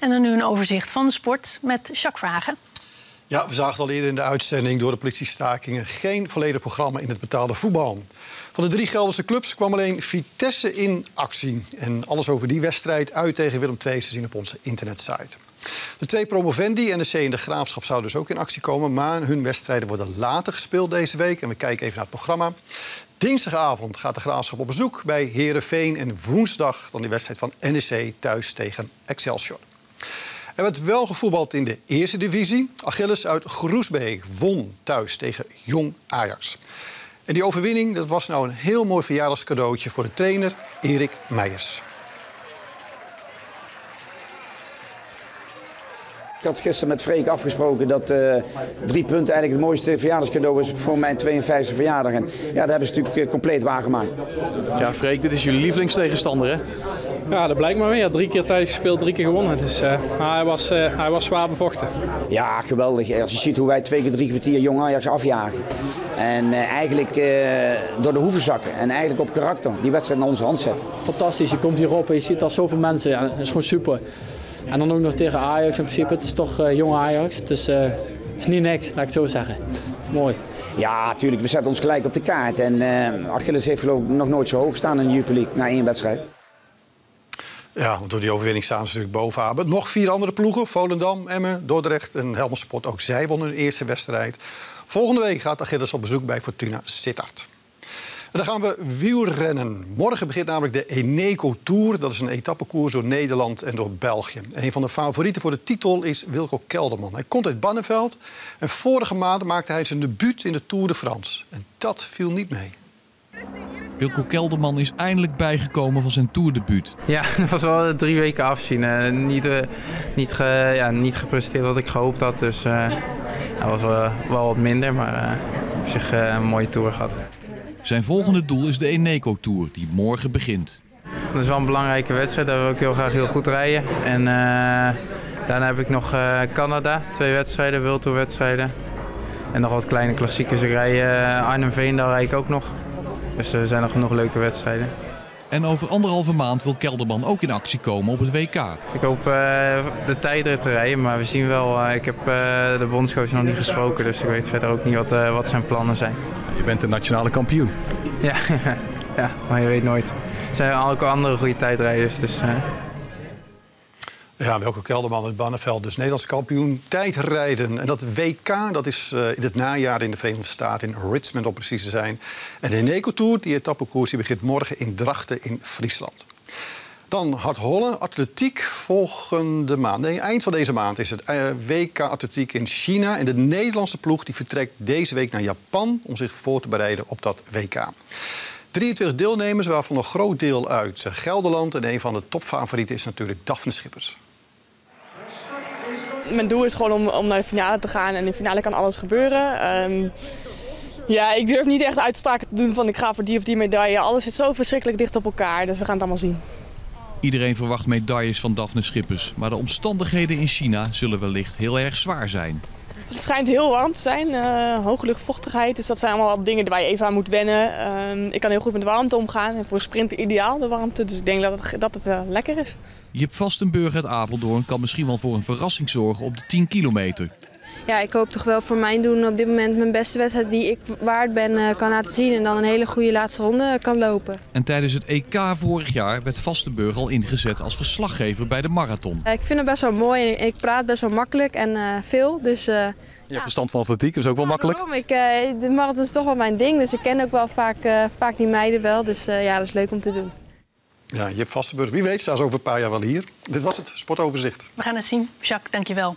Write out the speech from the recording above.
En dan nu een overzicht van de sport met Jacques Vragen. Ja, we zagen al eerder in de uitzending door de politiestakingen geen volledig programma in het betaalde voetbal. Van de drie Gelderse clubs kwam alleen Vitesse in actie. En alles over die wedstrijd uit tegen Willem II te zien op onze internetsite. De twee promovendi, NEC en de Graafschap, zouden dus ook in actie komen. Maar hun wedstrijden worden later gespeeld deze week. En we kijken even naar het programma. Dinsdagavond gaat de Graafschap op bezoek bij Herenveen. En woensdag dan de wedstrijd van NEC thuis tegen Excelsior. Er werd wel gevoetbald in de eerste divisie. Achilles uit Groesbeek won thuis tegen Jong Ajax. En die overwinning dat was nou een heel mooi verjaardagscadeautje voor de trainer Erik Meijers. Ik had gisteren met Freek afgesproken dat uh, drie punten eigenlijk het mooiste verjaardagscadeau is voor mijn 52e verjaardag. En ja, dat hebben ze natuurlijk uh, compleet waargemaakt. Ja, Freek, dit is jullie lievelingstegenstander, hè? Ja, dat blijkt maar weer. Drie keer thuis gespeeld, drie keer gewonnen. Dus uh, hij, was, hij was zwaar bevochten. Ja, geweldig. Als je ziet hoe wij twee keer drie kwartier jong Ajax afjagen. En eigenlijk door de hoeven zakken. En eigenlijk op karakter die wedstrijd naar onze hand zetten. Fantastisch. Je komt hierop en je ziet al zoveel mensen. Ja, dat is gewoon super. En dan ook nog tegen Ajax in principe. Het is toch uh, jong Ajax. Het is, uh, is niet niks, laat ik het zo zeggen. mooi. Ja, natuurlijk. We zetten ons gelijk op de kaart. En uh, Achilles heeft geloof ik nog nooit zo hoog gestaan in de Jupiler League na één wedstrijd. Ja, want door die overwinning staan ze natuurlijk bovenaan. Nog vier andere ploegen. Volendam, Emmen, Dordrecht en Helmond Sport. Ook zij wonnen hun eerste wedstrijd. Volgende week gaat Achilles op bezoek bij Fortuna Sittard. En dan gaan we wielrennen. Morgen begint namelijk de Eneco Tour. Dat is een etappekoers door Nederland en door België. En een van de favorieten voor de titel is Wilco Kelderman. Hij komt uit Banneveld en vorige maand maakte hij zijn debuut in de Tour de France. En dat viel niet mee. Wilco Kelderman is eindelijk bijgekomen van zijn toerdebuut. Ja, dat was wel drie weken afzien. Uh, niet, uh, niet, ge, ja, niet gepresteerd wat ik gehoopt had. Dus uh, dat was wel, wel wat minder, maar op zich een mooie tour gehad. Zijn volgende doel is de Eneco Tour, die morgen begint. Dat is wel een belangrijke wedstrijd, daar wil ik heel graag heel goed rijden. En uh, daarna heb ik nog uh, Canada, twee wedstrijden, World wedstrijden. En nog wat kleine klassiekers. Ik rij uh, Arnhem rijd ik ook nog. Dus er zijn nog genoeg leuke wedstrijden. En over anderhalve maand wil Kelderman ook in actie komen op het WK. Ik hoop uh, de tijden te rijden, maar we zien wel. Uh, ik heb uh, de bondscoach nog niet gesproken, dus ik weet verder ook niet wat, wat zijn plannen zijn. Je bent de nationale kampioen. Ja, ja maar je weet nooit. Er zijn ook andere goede tijdrijders, dus... Ja, Welke Kelderman uit Banneveld, dus Nederlands kampioen tijdrijden. En dat WK, dat is uh, in het najaar in de Verenigde Staten, in Richmond om precies te zijn. En de Eneco Tour, die etappekoers, die begint morgen in Drachten in Friesland. Dan Hardhollen, atletiek volgende maand. Nee, eind van deze maand is het uh, WK atletiek in China. En de Nederlandse ploeg die vertrekt deze week naar Japan om zich voor te bereiden op dat WK. 23 deelnemers, waarvan een groot deel uit Gelderland. En een van de topfavorieten is natuurlijk Daphne Schippers mijn doel is gewoon om, om naar de finale te gaan. En in de finale kan alles gebeuren. Um, ja, ik durf niet echt uitspraken te doen van ik ga voor die of die medaille. Alles zit zo verschrikkelijk dicht op elkaar, dus we gaan het allemaal zien. Iedereen verwacht medailles van Daphne Schippers. Maar de omstandigheden in China zullen wellicht heel erg zwaar zijn. Het schijnt heel warm te zijn, uh, hoge luchtvochtigheid. Dus dat zijn allemaal dingen waar je even aan moet wennen. Uh, ik kan heel goed met warmte omgaan. En voor sprinten ideaal de warmte. Dus ik denk dat het, dat het uh, lekker is. Jip Vastenburg uit Apeldoorn kan misschien wel voor een verrassing zorgen op de 10 kilometer. Ja, ik hoop toch wel voor mijn doen op dit moment mijn beste wedstrijd die ik waard ben uh, kan laten zien. En dan een hele goede laatste ronde kan lopen. En tijdens het EK vorig jaar werd Vastenburg al ingezet als verslaggever bij de marathon. ik vind het best wel mooi en ik praat best wel makkelijk en uh, veel. Dus, uh, je hebt verstand van atletiek, dat is ook wel makkelijk. Ik, de marathon is toch wel mijn ding, dus ik ken ook wel vaak, vaak die meiden wel. Dus ja, dat is leuk om te doen. Ja, je hebt Vastenburg. Wie weet staan ze over een paar jaar wel hier. Dit was het Sportoverzicht. We gaan het zien. Jacques, dankjewel.